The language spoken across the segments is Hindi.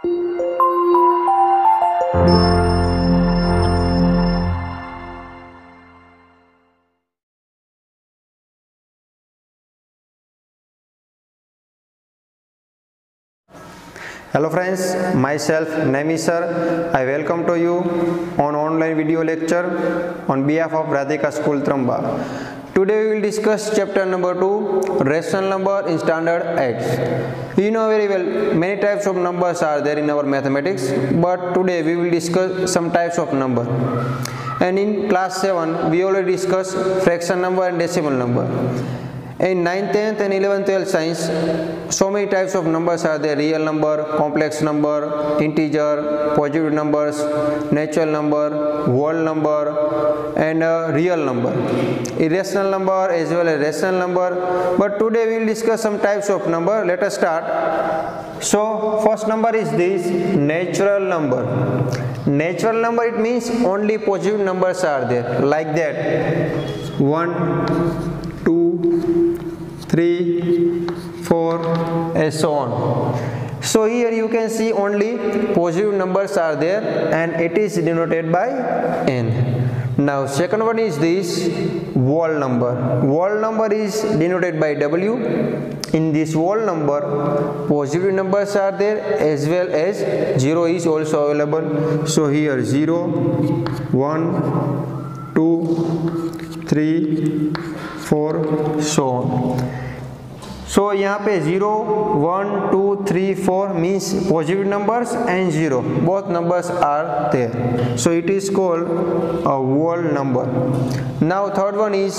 Hello friends, myself Nami sir. I welcome to you on online video lecture on behalf of Radhika School Tramba. Today we will discuss chapter number 2, rational number in standard X. You know very well many types of numbers are there in our mathematics, but today we will discuss some types of number. And in class 7 we already discussed fraction number and decimal number. In 9th, 10th and 11th, 12th science, so many types of numbers are there. Real number, complex number, integer, positive numbers, natural number, whole number and uh, real number. Irrational number as well as rational number. But today we will discuss some types of number. Let us start. So first number is this natural number. Natural number it means only positive numbers are there like that. 1, 2, 3 4 and so on. So here you can see only positive numbers are there and it is denoted by n. Now second one is this wall number. Wall number is denoted by w. In this wall number positive numbers are there as well as 0 is also available. So here 0 1 2 3 four so so यहाँ पे zero one two three four means positive numbers and zero both numbers are there so it is called a whole number now third one is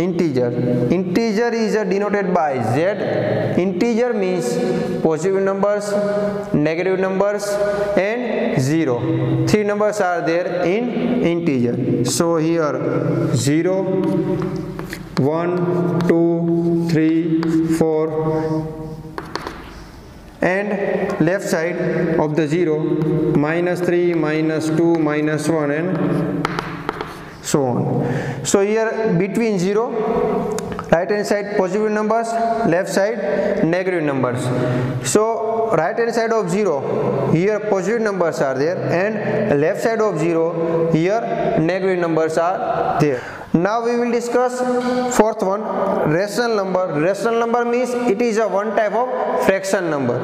integer integer is a denoted by Z integer means positive numbers negative numbers and zero three numbers are there in integer so here zero 1 2 3 4 and left side of the 0 minus 3 minus 2 minus 1 and so on. So here between 0 right hand side positive numbers left side negative numbers. So right hand side of 0 here positive numbers are there and left side of 0 here negative numbers are there now we will discuss fourth one rational number. Rational number means it is a one type of fraction number.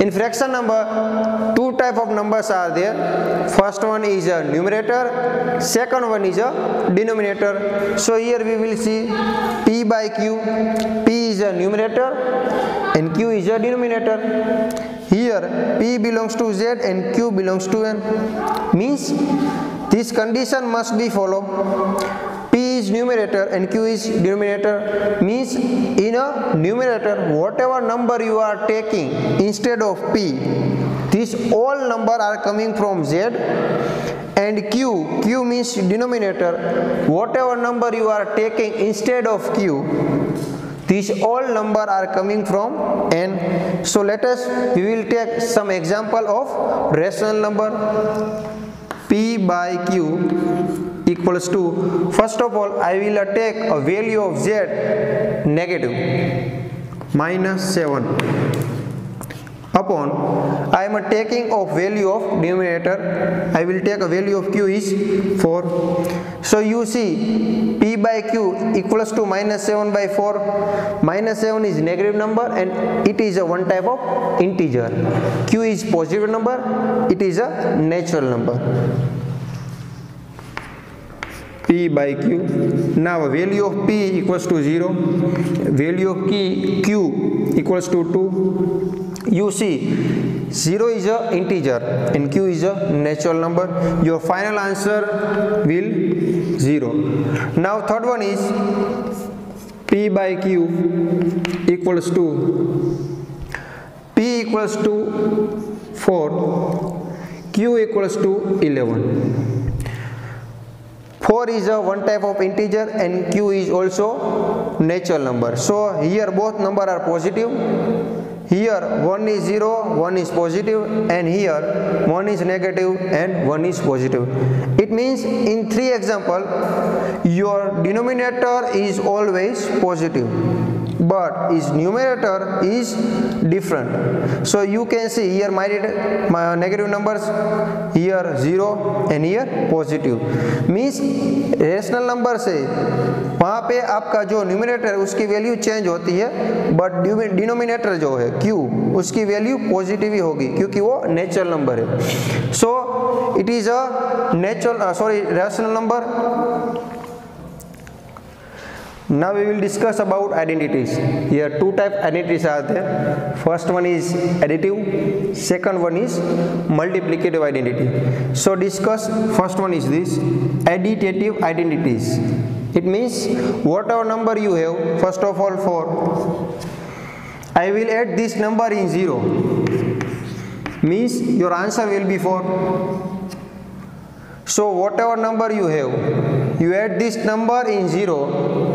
In fraction number two type of numbers are there. First one is a numerator second one is a denominator. So here we will see p by q. P is a numerator and q is a denominator. Here p belongs to z and q belongs to n. Means this condition must be followed numerator and q is denominator means in a numerator whatever number you are taking instead of p this all number are coming from z and q. Q means denominator. Whatever number you are taking instead of q these all number are coming from n. So let us we will take some example of rational number p by q equals to first of all I will take a value of z negative minus 7 upon I am taking of value of denominator I will take a value of q is 4 so you see p by q equals to minus 7 by 4 minus 7 is negative number and it is a one type of integer. Q is positive number it is a natural number p by q now value of p equals to 0 value of key q equals to 2 you see 0 is a integer and q is a natural number your final answer will 0 now third one is p by q equals to p equals to 4 q equals to 11 4 is a one type of integer and q is also natural number. So here both number are positive. Here 1 is 0 1 is positive and here 1 is negative and 1 is positive. It means in three example your denominator is always positive but its numerator is different. So you can see here my, my negative numbers here 0 and here positive means rational number से वहाँ पे आपका जो न्यूमिनेटर उसकी वैल्यू चेंज होती है बट डिनोमिनेटर जो है क्यू उसकी वैल्यू पॉजिटिव ही होगी क्योंकि वो नेचुरल नंबर है so it is a natural sorry rational number now we will discuss about identities. Here two type identities are there. First one is additive second one is multiplicative identity. So discuss first one is this additive identities. It means whatever number you have first of all 4 i will add this number in 0 means your answer will be 4 so whatever number you have you add this number in zero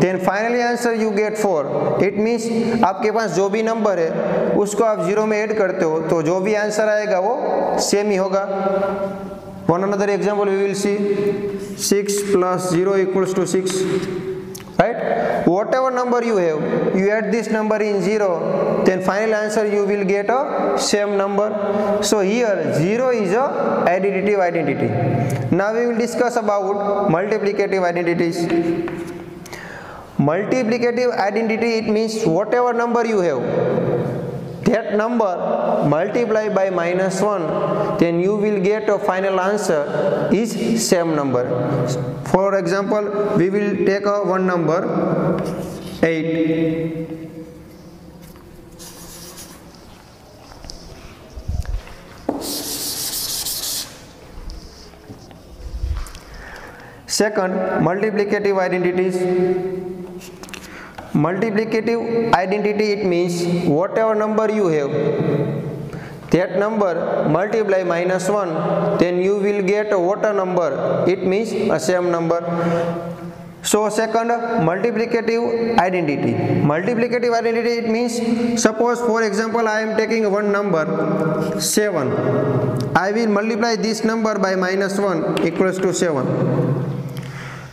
then finally answer you get four it means आपके पास जो भी नंबर है, उसको आप ज़ीरो में ऐड करते हो तो जो भी आंसर आएगा वो सेम ही होगा। One another example we will see six plus zero equals to six right whatever number you have you add this number in zero then final answer you will get a same number. So here 0 is a additive identity. Now we will discuss about multiplicative identities. Multiplicative identity it means whatever number you have that number multiply by minus 1 then you will get a final answer is same number. For example we will take a one number 8 Second, multiplicative identities. Multiplicative identity it means whatever number you have, that number multiply minus 1, then you will get what a number. It means a same number. So second, multiplicative identity. Multiplicative identity it means suppose for example I am taking one number 7. I will multiply this number by minus 1 equals to 7.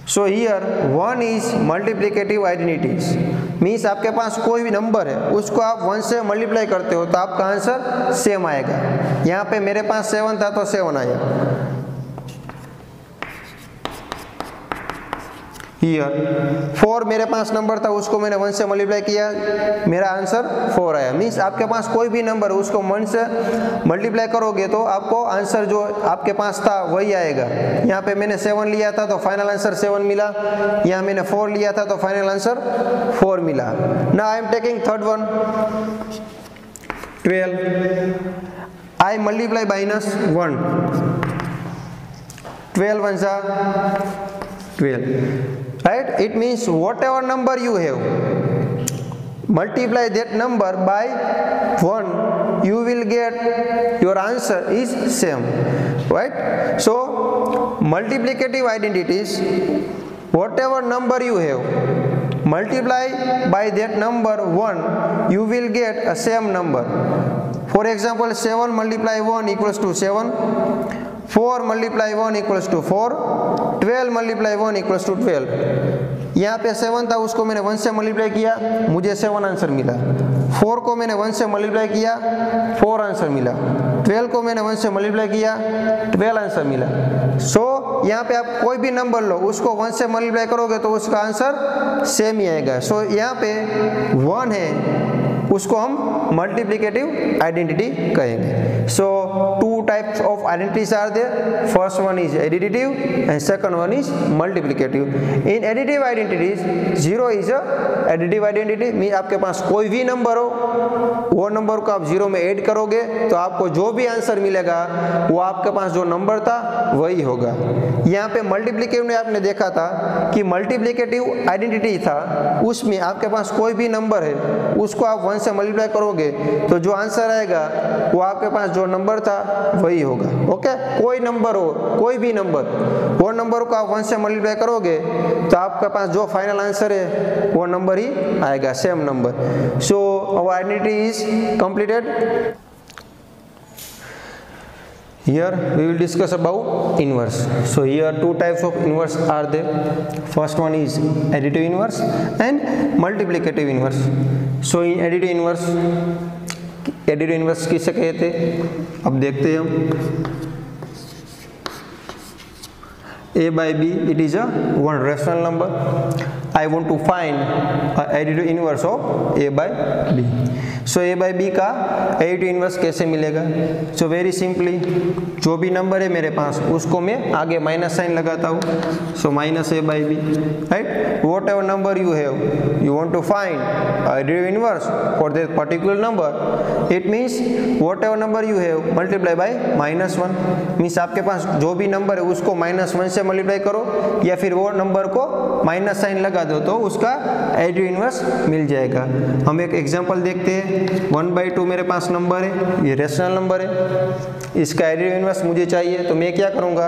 So here one is multiplicative identities means आपके पास कोई भी नंबर है, उसको आप वन से मल्टीप्लाई करते हो तो आपका आंसर सेम आएगा। यहाँ पे मेरे पास सेवन था तो सेवन आया। ईयर फोर मेरे पास नंबर था, उसको मैंने वन से मल्टीप्लाई किया। मेरा आंसर फोर आया। मीन्स आपके पास कोई भी नंबर उसको वन से मल्टीप्लाई करोगे तो आपको आंसर जो आपके पास था, वही आएगा। यहाँ पे मैंने सेवन लिया था तो फाइनल आंसर सेवन मिला। यहाँ मैंने फोर लिया था तो फाइनल आंसर फोर मिला। ना I am taking third one twelve I multiply minus one twelve one सा twelve right? It means whatever number you have multiply that number by 1 you will get your answer is same. Right? So multiplicative identities whatever number you have multiply by that number 1 you will get a same number. For example 7 multiply 1 equals to 7 4 multiply 1 equals to 4 12 multiply 1 equals to 12 यहाँ पे सेवन था उसको मैंने वन से मल्टीप्लाई किया मुझे सेवन आंसर मिला। फोर को मैंने वन से मल्टीप्लाई किया फोर आंसर मिला। 12 को मैंने वन से मल्टीप्लाई किया 12 आंसर मिला। सो so, यहाँ पे आप कोई भी नंबर लो उसको वन से मल्टीप्लाई करोगे तो उसका आंसर सेम ही आएगा। सो so, यहाँ पे वन है उसको हम मल्टीप्लीकेटिव आइडेंटिटी कहेंगे। So two types of identities are there first one is additive and second one is multiplicative in additive identities zero is a additive identity mean आपके पास कोई भी नंबर हो, वो नंबर को आप ज़ीरो में ऐड करोगे तो आपको जो भी आंसर मिलेगा, वो आपके पास जो नंबर था, वही होगा। यहाँ पे मल्टीप्लीकेटिव में आपने देखा था कि मल्टीप्लीकेटिव आइडेंटिटी था, उसमें आपके पास कोई भी नंबर है, उसको आप वन से मल्टीप्लाई करोगे तो जो आंसर आएगा, वो आपके पास जो नंबर था वही होगा ओके कोई नंबर हो कोई भी नंबर वो नंबर को आप वन से मल्टीप्लाई करोगे तो आपके पास जो फाइनल आंसर है वो नंबर ही आएगा same number so our identity is completed here we will discuss about inverse so here two types of inverse are there first one is additive inverse and multiplicative inverse so in additive inverse edit inverse किसे कहते अब देखते हैं a by b it is a one rational number I want to find edit inverse of a by b so a by b का एडिटिव इनवर्स कैसे मिलेगा? सो वेरी सिंपली जो भी नंबर है मेरे पास, उसको मैं आगे माइनस साइन लगाता हूँ। So minus a by b right whatever number you have you want to find additive inverse for that particular number it means whatever number you have multiply by minus one means आपके पास जो भी नंबर है, उसको माइनस वन से मल्टीप्लाई करो, या फिर वो नंबर को माइनस साइन लगा दो तो उसका एडिटिव इनवर्स मिल जाएगा। हम एक एग्जांपल देखते हैं। वन बाई टू मेरे पास नंबर है, ये रेशनल नंबर है। इसका एडिटिव इनवर्स मुझे चाहिए तो मैं क्या करूँगा?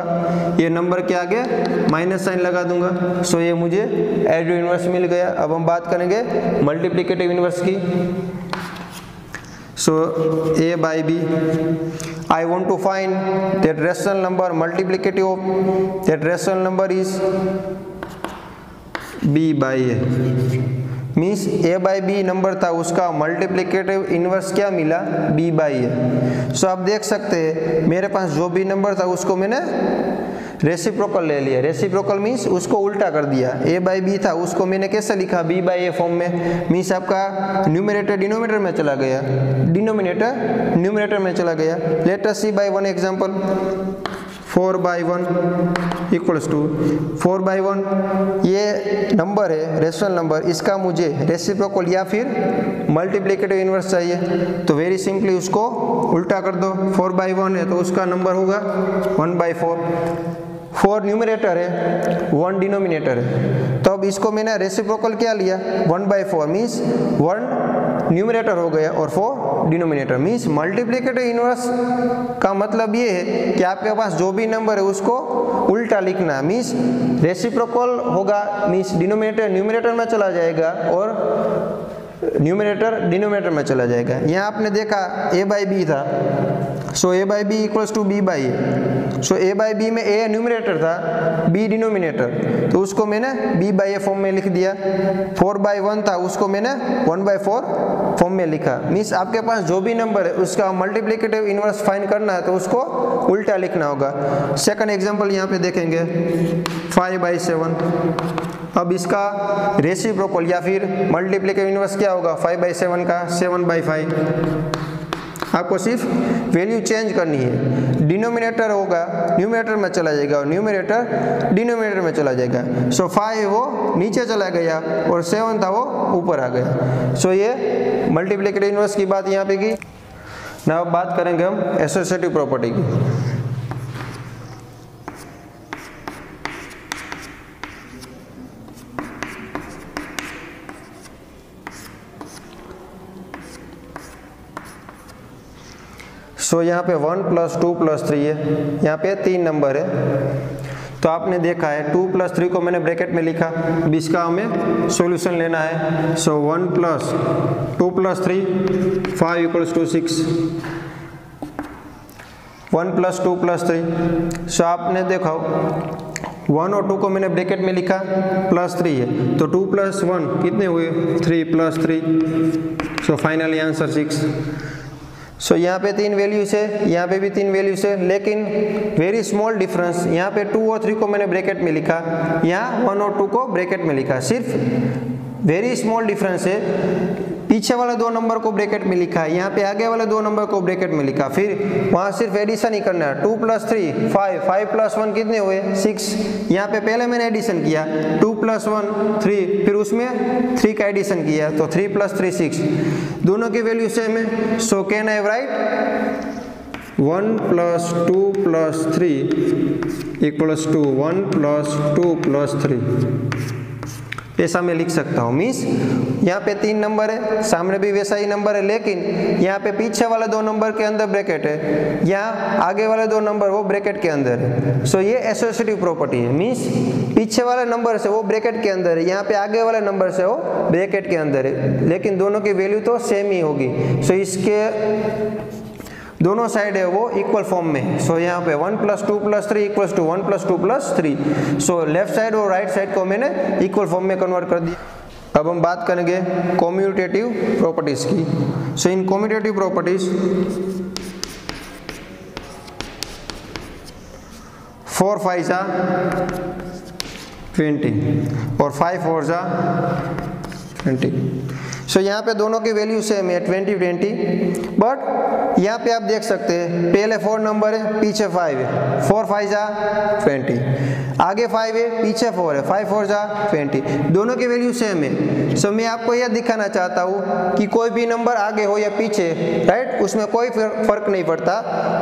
ये नंबर के आगे माइनस साइन लगा दूँगा। सो ये मुझे एडिटिव इनवर्स मिल गया। अब हम बात करेंगे मल्टीप्लीकेटिव इनवर्स की। So, a by b i want to find that rational number multiplicative of that rational number is b by a means a by b number था, उसका मल्टीप्लीकेटिव इनवर्स क्या मिला? बी बाई ए सो आप देख सकते हैं, मेरे पास जो भी नंबर था, उसको मैंने रेसिप्रोकल ले लिया। रेसिप्रोकल मीन्स उसको उल्टा कर दिया। ए बाई बी था, उसको मैंने कैसे लिखा? बी बाई ए फॉर्म में। मीन्स आपका न्यूमिनेटर डिनोमिनेटर में चला गया। डिनोमिनेटर न्यूमिनेटर में चला गया। Let us see by one example four by one equals to four by one ये नंबर है रेशनल नंबर इसका मुझे रेसिप्रोकल या फिर मल्टीप्लिकेटिव इनवर्स चाहिए। तो वेरी सिंपली उसको उल्टा कर दो। फोर बाई वन है तो उसका नंबर होगा one by four four numerator है वन डिनोमिनेटर है। तो अब इसको मैंने रेसिप्रोकल क्या लिया? One by four means one numerator हो गया और four denominator means multiplicative inverse का मतलब ये है कि आपके पास जो भी नंबर है उसको उल्टा लिखना मीन्स रेसिप्रोकल होगा मीन्स डिनोमिनेटर न्यूमिनेटर में चला जाएगा और न्यूमिनेटर डिनोमिनेटर में चला जाएगा। यहाँ आपने देखा ए बाई बी था। So a by b equals to b by a so a by b में ए न्यूमिनेटर था बी डिनोमिनेटर तो उसको मैंने बी बाई ए फॉर्म में लिख दिया। फोर बाई वन था, उसको मैंने वन बाई फोर फॉर्म में लिखा। मीन्स आपके पास जो भी नंबर है, उसका मल्टीप्लीकेटिव इनवर्स फाइन करना है तो उसको उल्टा लिखना होगा। सेकंड एग्जांपल यहाँ पे देखेंगे। फाइव बाई सेवन अब इसका रेसिप्रोकल या फिर मल्टीप्लीकेटिव इनवर्स क्या होगा? फाइव बाई सेवन का सेवन बाई फाइव आपको सिर्फ़ वैल्यू चेंज करनी है। डिनोमिनेटर होगा न्यूमिनेटर में चला जाएगा और न्यूमिनेटर डिनोमिनेटर में चला जाएगा। सो so, फाइव वो नीचे चला गया और सेवन था वो ऊपर आ गया। सो so, ये मल्टीप्लीकेटिव इनवर्स की बात यहाँ पे की। ना बात करेंगे हम एसोसिएटिव प्रॉपर्टी की। सो यहाँ पे one plus two plus three है। यहाँ पे तीन नंबर है। तो आपने देखा है टू प्लस थ्री को मैंने ब्रैकेट में लिखा। इसका हमें सॉल्यूशन लेना है। So one plus two plus three five equals to six one plus two plus three so आपने देखा वन और टू को मैंने ब्रैकेट में लिखा प्लस थ्री है। तो टू प्लस वन कितने हुए? Three plus three so finally answer six so so, यहाँ पे तीन वैल्यूज़ है यहाँ पे भी तीन वैल्यूज़ है लेकिन वेरी स्मॉल डिफरेंस यहाँ पे टू और थ्री को मैंने ब्रैकेट में लिखा यहाँ वन और टू को ब्रैकेट में लिखा सिर्फ़ वेरी स्मॉल डिफरेंस है। पीछे वाले दो नंबर को ब्रैकेट में लिखा है, यहाँ पे आगे वाले दो नंबर को ब्रैकेट में लिखा। फिर वहाँ सिर्फ़ एडिशन ही करना है। Two plus three five five plus one कितने हुए? सिक्स यहाँ पे पहले मैंने एडिशन किया। टू प्लस वन थ्री फिर उसमें थ्री का एडिशन किया तो थ्री प्लस थ्री सिक्स दोनों की वैल्यू सेम है। So can I write one plus two plus three equals to one plus two plus three ऐसा मैं लिख सकता हूँ, मीन्स यहाँ पे तीन नंबर है, सामने भी वैसा ही नंबर है, लेकिन यहाँ पे पीछे वाले दो नंबर के अंदर ब्रैकेट है यहाँ आगे वाले दो नंबर वो ब्रैकेट के अंदर है। सो ये एसोसिएटिव प्रॉपर्टी है, मीन्स पीछे वाले नंबर से वो ब्रैकेट के अंदर है, यहाँ पे आगे वाले नंबर से वो ब्रैकेट के अंदर है, लेकिन दोनों की वैल्यू तो सेम ही होगी। सो इसके दोनों साइड है वो इक्वल फॉर्म में। सो so, यहाँ पे one plus two plus three equals to one plus two plus three so left side और राइट साइड को मैंने इक्वल फॉर्म में कन्वर्ट कर दिया। अब हम बात करेंगे कॉम्यूटेटिव प्रॉपर्टीज़ की। So in commutative properties four five सा ट्वेंटी और फाइव फोर सा ट्वेंटी सो so, यहाँ पे दोनों की वैल्यू सेम है ट्वेंटी ट्वेंटी बट यहाँ पे आप देख सकते हैं पहले फोर नंबर है पीछे फाइव है. फोर फाइव जा ट्वेंटी आगे फाइव है पीछे फोर है फाइव फोर जा ट्वेंटी दोनों की वैल्यू सेम है। सो मैं आपको यह दिखाना चाहता हूँ कि कोई भी नंबर आगे हो या पीछे राइट उसमें कोई फ़र्क नहीं पड़ता।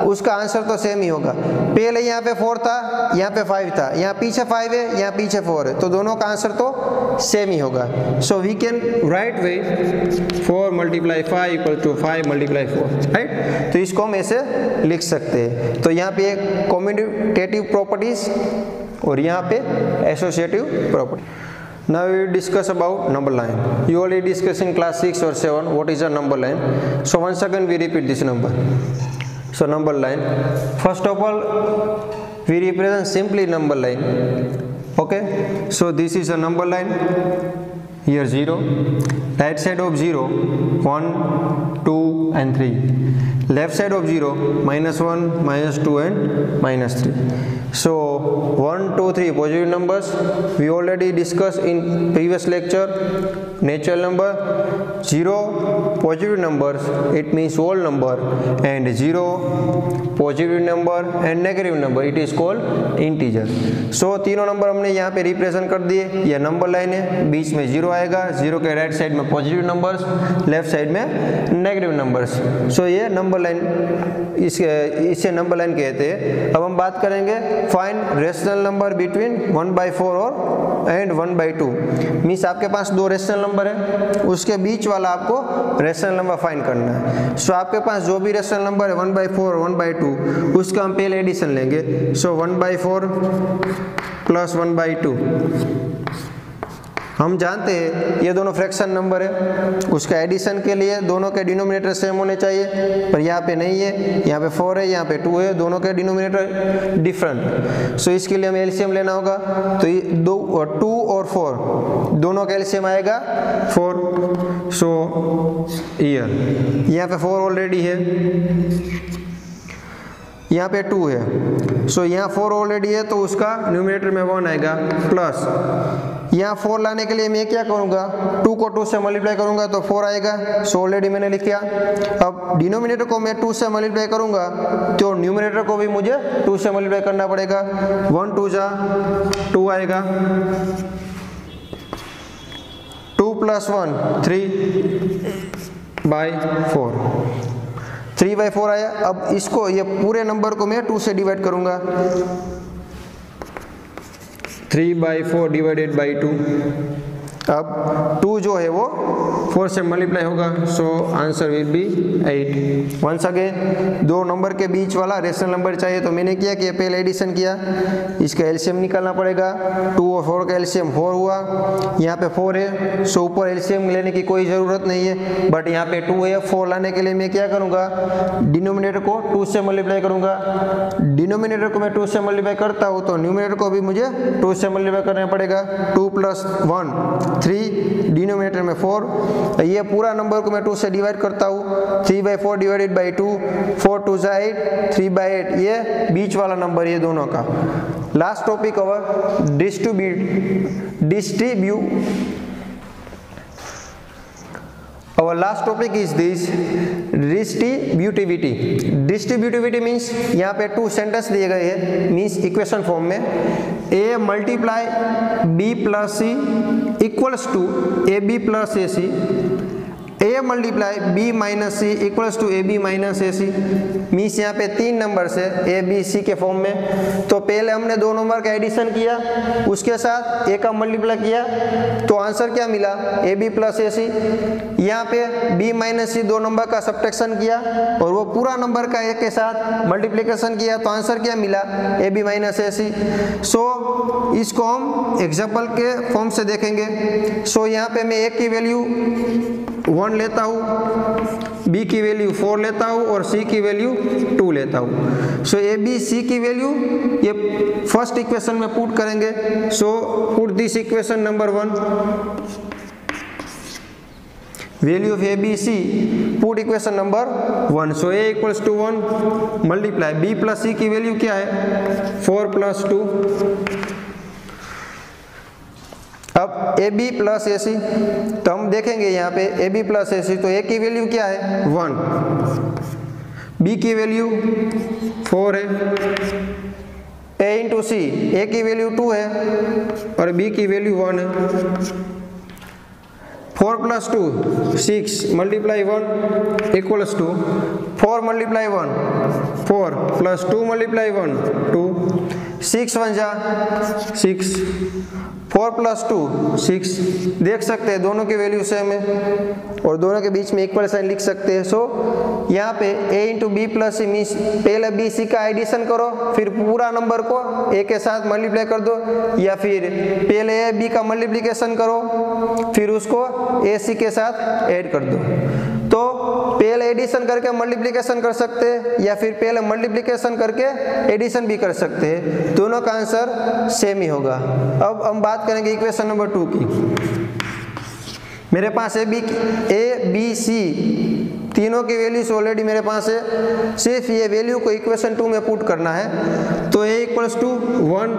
उसका आंसर तो सेम ही होगा। पहले यहाँ पे फोर था, यहाँ पे फाइव था। यहाँ पीछे फाइव है यहाँ पीछे फोर है तो दोनों का आंसर तो सेम ही होगा। So we can write way four multiply five equal to five multiply four right तो इसको हम ऐसे लिख सकते हैं। तो यहाँ पे कॉम्यूटेटिव प्रॉपर्टीज़ और यहाँ पे associative property now you discuss about number line you all discuss in class six और seven what is a number line so one second we repeat this number so number line first of all we represent simply number line okay so this is a number line here 0 right side of 0 1 2 and 3 left side of 0 minus 1 minus 2 and minus 3 so 1 2 3 positive numbers. We already discussed in previous lecture. Natural number 0 positive numbers, it means whole number, and 0 positive number, and negative number, it is called integer. So, तीनों नंबर हमने यहाँ पे रिप्रेजेंट कर दिए यह नंबर लाइन है, बीच में ज़ीरो आएगा ज़ीरो के राइट साइड में पॉजिटिव नंबर्स लेफ़्ट साइड में नेगेटिव नंबर्स सो ये नंबर लाइन इस, इसे नंबर लाइन कहते हैं। अब हम बात करेंगे fine rational number between one by four और and one by two means आपके पास दो रेशनल नंबर है उसके बीच वाला आपको रेशनल नंबर फाइन करना है। सो so, आपके पास जो भी रेशनल नंबर है one by four one by two उसका हम पहले एडिशन लेंगे। So one by four plus one by two हम जानते हैं ये दोनों फ्रैक्शन नंबर है। उसका एडिशन के लिए दोनों के डिनोमिनेटर सेम होने चाहिए पर यहाँ पे नहीं है यहाँ पे फोर है यहाँ पे टू है दोनों के डिनोमिनेटर डिफरेंट सो इसके लिए हमें एलसीएम लेना होगा। तो ये दो टू और फोर दोनों का एलसीएम आएगा फोर सो ईयर यहाँ पे फोर ऑलरेडी है। यहाँ पे टू है। सो so, यहाँ फोर ऑलरेडी है तो उसका न्यूमिनेटर में वन आएगा प्लस यहाँ फोर लाने के लिए मैं क्या करूँगा? टू को टू से मल्टीप्लाई करूँगा तो फोर आएगा। सो ऑलरेडी मैंने लिख दिया। अब डिनोमिनेटर को मैं टू से मल्टीप्लाई करूँगा तो न्यूमिनेटर को भी मुझे टू से मल्टीप्लाई करना पड़ेगा। वन टू जा टू आएगा। Two plus one three by four three by four आया। अब इसको ये पूरे नंबर को मैं टू से डिवाइड करूँगा। Three by four divided by two अब टू जो है वो फोर से मल्टीप्लाई होगा so answer will be eight once again दो नंबर के बीच वाला रेशनल नंबर चाहिए तो मैंने किया कि पहले एडिशन किया। इसका एलसीएम निकालना पड़ेगा। टू और फोर का एलसीएम फोर हुआ। यहाँ पे फोर है सो ऊपर एलसीएम लेने की कोई ज़रूरत नहीं है। बट यहाँ पे टू है फोर लाने के लिए मैं क्या करूँगा? डिनोमिनेटर को टू से मल्टीप्लाई करूँगा। डिनोमिनेटर को मैं टू से मल्टीप्लाई करता हूँ तो न्यूमिनेटर को भी मुझे टू से मल्टीप्लाई करना पड़ेगा। Two plus one three denominator में फोर ये पूरा नंबर को मैं टू से डिवाइड करता हूँ। Three by four divided by two four two जा एट थ्री बाई एट ये बीच वाला नंबर ये दोनों का। Last topic our distribute distribute our last topic is this, distributivity distributivity means यहाँ पे टू सेंटेंस दिए गए हैं मीन्स इक्वेशन फॉर्म में। A multiply b plus c equals to a b plus a multiply b minus c equals to a b minus a c means यहाँ पे तीन नंबर से ए बी सी के फॉर्म में। तो पहले हमने दो नंबर का एडिशन किया उसके साथ ए का मल्टीप्लाई किया तो आंसर क्या मिला? A B plus A C यहाँ पे बी माइनस सी दो नंबर का सब्ट्रैक्शन किया और वो पूरा नंबर का ए के साथ मल्टीप्लीकेशन किया तो आंसर क्या मिला? A B minus A C so इसको हम एग्ज़ाम्पल के फॉर्म से देखेंगे। सो so, यहाँ पे मैं एक की वैल्यू वन लेता हूँ बी की वैल्यू फोर लेता हूँ और सी की वैल्यू टू लेता हूँ। सो ए बी सी की वैल्यू ये फ़र्स्ट इक्वेशन में पुट करेंगे। So put this equation number one value of a, b, c, put equation number 1 so, a equals to 1 multiply b plus c की वैल्यू क्या है? 4 प्लस टू अब A B plus A C तो हम देखेंगे यहाँ पे A B plus A C तो ए की वैल्यू क्या है? वन बी की वैल्यू फोर है. ए इंटू सी ए की वैल्यू टू है और बी की वैल्यू वन है. Four plus two six multiply one equals to four multiply one four plus two multiply one two six one जा। Six. Four plus two, six. देख सकते हैं, दोनों की वैल्यू सेम है। और दोनों के बीच में इक्वल साइन लिख सकते हैं। सो यहाँ पे a into b plus c means पहले बी सी का एडिशन करो, फिर पूरा नंबर को a के साथ मल्टीप्लाई कर दो, या फिर पहले ए बी का मल्टीप्लिकेशन करो, फिर उसको ए सी के साथ ऐड कर दो। पहले एडिशन करके मल्टीप्लीकेशन कर सकते हैं, या फिर पहले मल्टीप्लीकेशन करके एडिशन भी कर सकते हैं। दोनों का आंसर सेम ही होगा। अब हम बात करेंगे इक्वेशन नंबर टू की। मेरे पास A B A B C तीनों की वैल्यूज़ ऑलरेडी मेरे पास है। सिर्फ़ ये वैल्यू को इक्वेशन टू में पुट करना है। तो a equals to one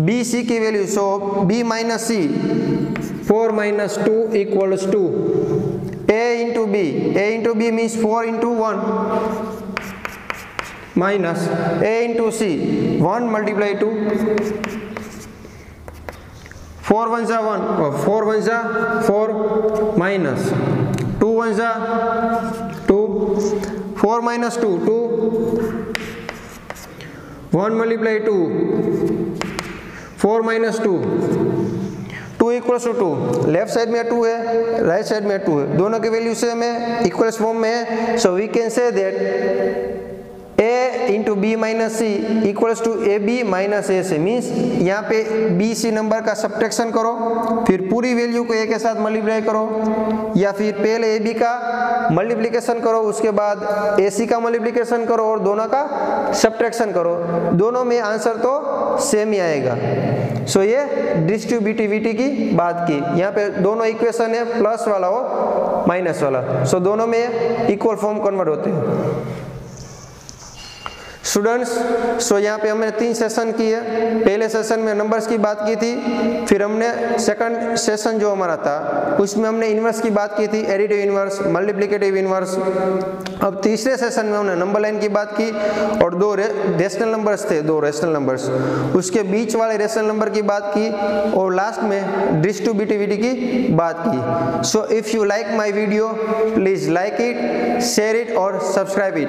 b c की value so b minus c four minus two equals to a into b. A into b means 4 into 1 minus a into c. 1 multiply 2 4 1 are 1 or 4 1 are 4 minus. 2 1 are 2 4 minus 2 2 1 multiply 2 4 minus 2 two equals to two. Left side में टू है राइट साइड में टू है। दोनों के वैल्यू सेम है इक्वल्स फॉर्म में है। So we can say that a into b minus c equals to a b minus a c means यहाँ पे बी सी नंबर का सब्ट्रैक्शन करो, फिर पूरी वैल्यू को ए के साथ मल्टीप्लाई करो, या फिर पहले ए बी का मल्टीप्लीकेशन करो, उसके बाद ए सी का मल्टीप्लीकेशन करो और दोनों का सब्ट्रैक्शन करो। दोनों में आंसर तो सेम ही आएगा। सो ये डिस्ट्रीब्यूटिविटी की बात की। यहाँ पे दोनों इक्वेशन है प्लस वाला और माइनस वाला। सो दोनों में इक्वल फॉर्म कन्वर्ट होते हैं। स्टूडेंट्स सो यहाँ पे हमने तीन सेशन किए। पहले सेशन में नंबर्स की बात की थी, फिर हमने सेकंड सेशन जो हमारा था, उसमें हमने इन्वर्स की बात की थी एडिटिव इन्वर्स मल्टीप्लिकेटिव इन्वर्स अब तीसरे सेशन में हमने नंबर लाइन की बात की और दो रेशनल नंबर्स थे, दो रेशनल नंबर्स उसके बीच वाले रेशनल नंबर की बात की और लास्ट में डिस्ट्रीब्यूटिविटी की बात की। So if you like my video please like it share it और सब्सक्राइब इट